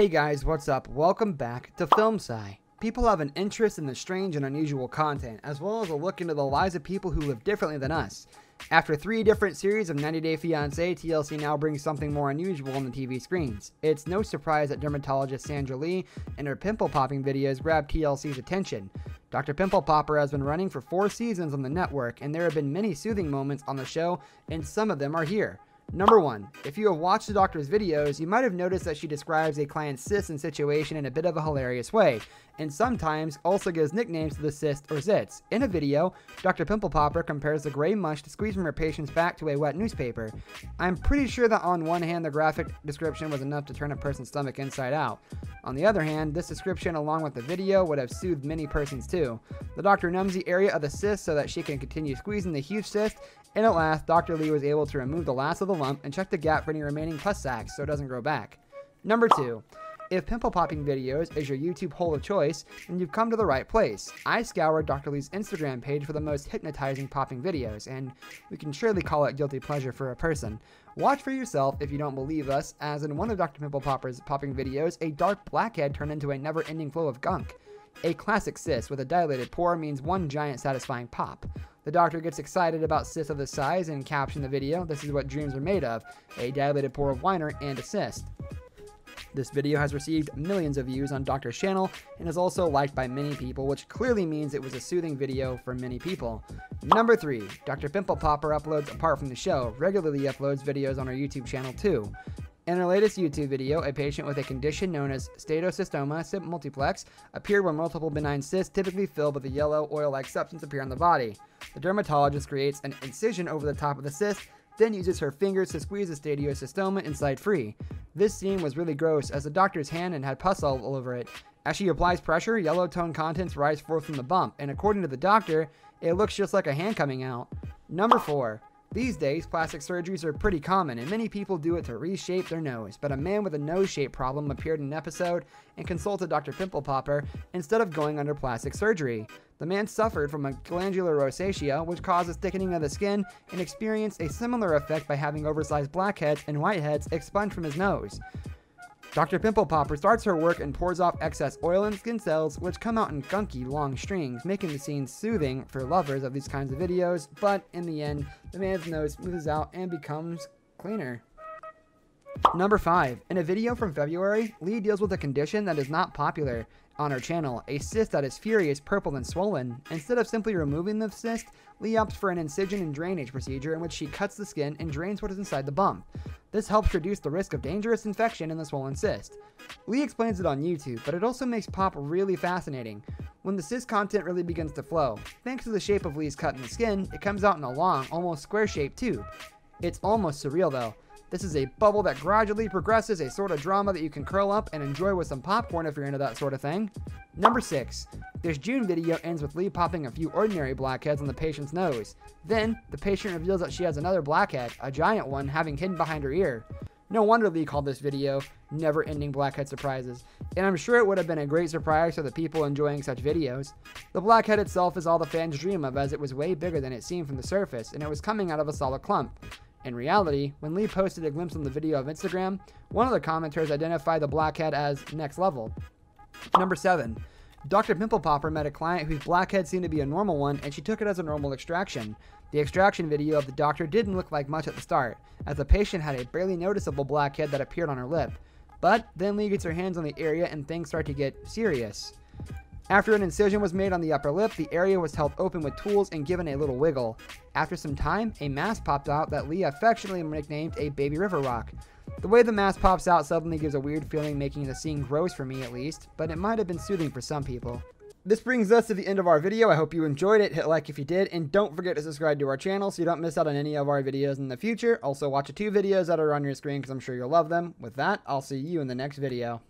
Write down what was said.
Hey guys, what's up? Welcome back to Film Sigh. People have an interest in the strange and unusual content, as well as a look into the lives of people who live differently than us. After three different series of 90 Day Fiancé, TLC now brings something more unusual on the TV screens. It's no surprise that dermatologist Sandra Lee and her pimple popping videos grabbed TLC's attention. Dr. Pimple Popper has been running for four seasons on the network, and there have been many soothing moments on the show, and some of them are here. Number one, if you have watched the doctor's videos, you might have noticed that she describes a client's cyst and situation in a bit of a hilarious way, and sometimes also gives nicknames to the cyst or zits. In a video, Dr. Pimple Popper compares the gray mush to squeeze from her patient's back to a wet newspaper. I'm pretty sure that on one hand, the graphic description was enough to turn a person's stomach inside out. On the other hand, this description along with the video would have soothed many persons too. The doctor numbs the area of the cyst so that she can continue squeezing the huge cyst and at last, Dr. Lee was able to remove the last of the lump and check the gap for any remaining pus sacs so it doesn't grow back. Number 2. If pimple popping videos is your YouTube hole of choice, then you've come to the right place. I scoured Dr. Lee's Instagram page for the most hypnotizing popping videos, and we can surely call it guilty pleasure for a person. Watch for yourself if you don't believe us, as in one of Dr. Pimple Popper's popping videos, a dark blackhead turned into a never ending flow of gunk. A classic cyst with a dilated pore means one giant satisfying pop. The doctor gets excited about cysts of this size and caption the video, this is what dreams are made of, a dilated pore of Winer and a cyst. This video has received millions of views on Doctor's channel and is also liked by many people, which clearly means it was a soothing video for many people. Number 3. Dr. Pimple Popper uploads apart from the show, regularly uploads videos on our YouTube channel too. In her latest YouTube video, a patient with a condition known as steatocystoma multiplex appeared where multiple benign cysts typically filled with a yellow oil-like substance appear on the body. The dermatologist creates an incision over the top of the cyst, then uses her fingers to squeeze the steatocystoma inside free. This scene was really gross as the doctor's hand and had pus all over it. As she applies pressure, yellow tone contents rise forth from the bump, and according to the doctor, it looks just like a hand coming out. Number 4. These days, plastic surgeries are pretty common, and many people do it to reshape their nose. But a man with a nose shape problem appeared in an episode and consulted Dr. Pimple Popper instead of going under plastic surgery. The man suffered from a glandular rosacea, which causes thickening of the skin, and experienced a similar effect by having oversized blackheads and whiteheads expunged from his nose. Dr. Pimple Popper starts her work and pours off excess oil and skin cells, which come out in gunky long strings, making the scene soothing for lovers of these kinds of videos, but in the end, the man's nose smooths out and becomes cleaner. Number 5. In a video from February, Lee deals with a condition that is not popular on her channel, a cyst that is furious, purple, and swollen. Instead of simply removing the cyst, Lee opts for an incision and drainage procedure in which she cuts the skin and drains what is inside the bump. This helps reduce the risk of dangerous infection in the swollen cyst. Lee explains it on YouTube, but it also makes pop really fascinating. When the cyst content really begins to flow, thanks to the shape of Lee's cut in the skin, it comes out in a long, almost square-shaped tube. It's almost surreal though. This is a bubble that gradually progresses, a sort of drama that you can curl up and enjoy with some popcorn if you're into that sort of thing. Number 6. This June video ends with Lee popping a few ordinary blackheads on the patient's nose. Then, the patient reveals that she has another blackhead, a giant one, having hidden behind her ear. No wonder Lee called this video Never Ending Blackhead Surprises, and I'm sure it would have been a great surprise to the people enjoying such videos. The blackhead itself is all the fans dream of as it was way bigger than it seemed from the surface, and it was coming out of a solid clump. In reality, when Lee posted a glimpse on the video of Instagram, one of the commenters identified the blackhead as next level. Number 7. Dr. Pimple Popper met a client whose blackhead seemed to be a normal one and she took it as a normal extraction. The extraction video of the doctor didn't look like much at the start, as the patient had a barely noticeable blackhead that appeared on her lip. But then Lee gets her hands on the area and things start to get serious. After an incision was made on the upper lip, the area was held open with tools and given a little wiggle. After some time, a mass popped out that Lee affectionately nicknamed a baby river rock. The way the mass pops out suddenly gives a weird feeling, making the scene gross for me at least, but it might have been soothing for some people. This brings us to the end of our video. I hope you enjoyed it. Hit like if you did, and don't forget to subscribe to our channel so you don't miss out on any of our videos in the future. Also, watch the two videos that are on your screen because I'm sure you'll love them. With that, I'll see you in the next video.